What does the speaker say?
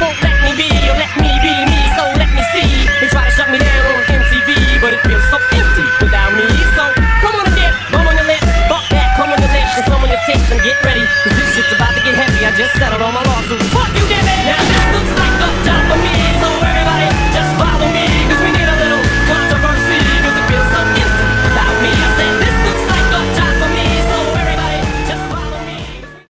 won't let me be, or let me be me, so let me see. They try to shut me down on MTV, but it feels so empty without me. So come on and dip, bum on your lips, buck back, come on your lips, and on your tits, and get ready, cause this shit's about to get heavy. I just settled on my lawsuit.